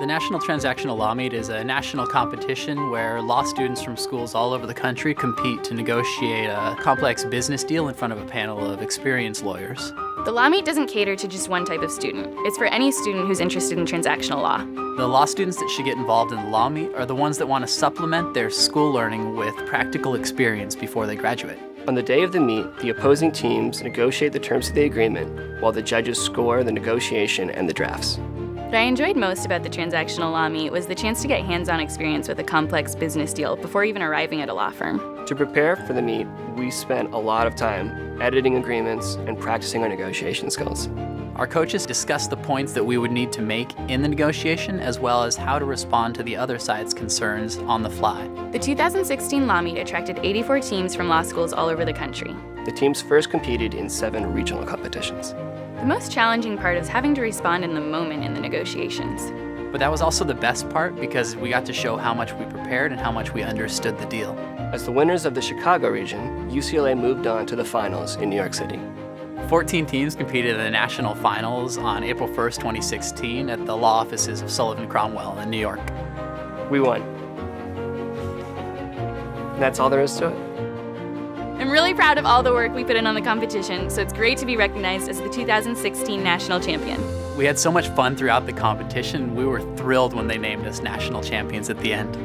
The National Transactional Law Meet is a national competition where law students from schools all over the country compete to negotiate a complex business deal in front of a panel of experienced lawyers. The Law Meet doesn't cater to just one type of student. It's for any student who's interested in transactional law. The law students that should get involved in the Law Meet are the ones that want to supplement their school learning with practical experience before they graduate. On the day of the meet, the opposing teams negotiate the terms of the agreement while the judges score the negotiation and the drafts. What I enjoyed most about the transactional law meet was the chance to get hands-on experience with a complex business deal before even arriving at a law firm. To prepare for the meet, we spent a lot of time editing agreements and practicing our negotiation skills. Our coaches discussed the points that we would need to make in the negotiation as well as how to respond to the other side's concerns on the fly. The 2016 Law Meet attracted 84 teams from law schools all over the country. The teams first competed in seven regional competitions. The most challenging part is having to respond in the moment in the negotiations. But that was also the best part because we got to show how much we prepared and how much we understood the deal. As the winners of the Chicago region, UCLA moved on to the finals in New York City. 14 teams competed in the national finals on April 1st, 2016 at the law offices of Sullivan Cromwell in New York. We won. And that's all there is to it. I'm really proud of all the work we put in on the competition, so it's great to be recognized as the 2016 national champion. We had so much fun throughout the competition. We were thrilled when they named us national champions at the end.